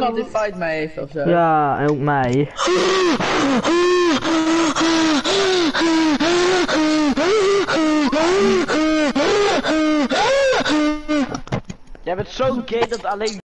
iemand die fight mij heeft ofzo. Ja, en ook mij. Jij bent zo gay dat alleen